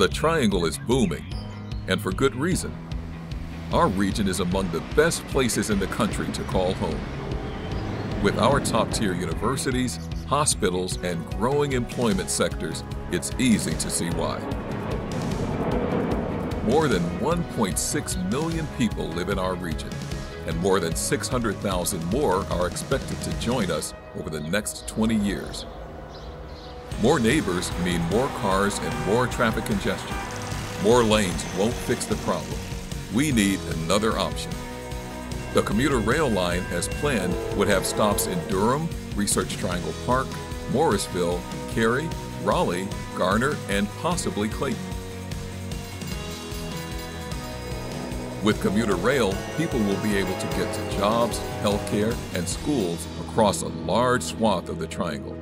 The Triangle is booming, and for good reason. Our region is among the best places in the country to call home. With our top tier universities, hospitals, and growing employment sectors, it's easy to see why. More than 1.6 million people live in our region, and more than 600,000 more are expected to join us over the next 20 years. More neighbors mean more cars and more traffic congestion. More lanes won't fix the problem. We need another option. The commuter rail line, as planned, would have stops in Durham, Research Triangle Park, Morrisville, Cary, Raleigh, Garner, and possibly Clayton. With commuter rail, people will be able to get to jobs, healthcare, and schools across a large swath of the Triangle.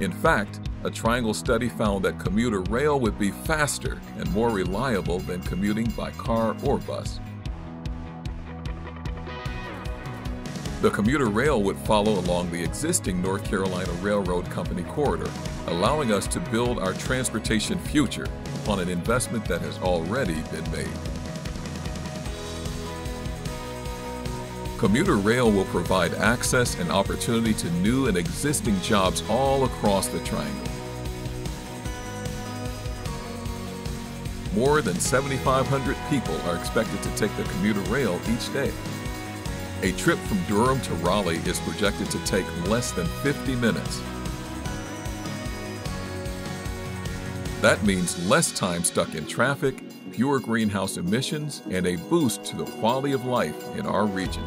In fact, a Triangle study found that commuter rail would be faster and more reliable than commuting by car or bus. The commuter rail would follow along the existing North Carolina Railroad Company corridor, allowing us to build our transportation future upon an investment that has already been made. Commuter rail will provide access and opportunity to new and existing jobs all across the Triangle. More than 7,500 people are expected to take the commuter rail each day. A trip from Durham to Raleigh is projected to take less than 50 minutes. That means less time stuck in traffic, fewer greenhouse emissions, and a boost to the quality of life in our region.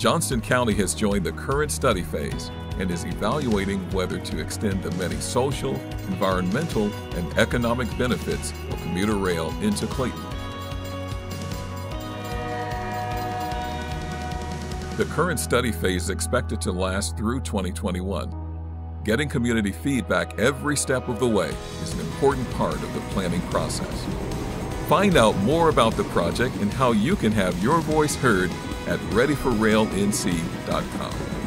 Johnston County has joined the current study phase and is evaluating whether to extend the many social, environmental, and economic benefits of commuter rail into Clayton. The current study phase is expected to last through 2021. Getting community feedback every step of the way is an important part of the planning process. Find out more about the project and how you can have your voice heard at readyforrailnc.com.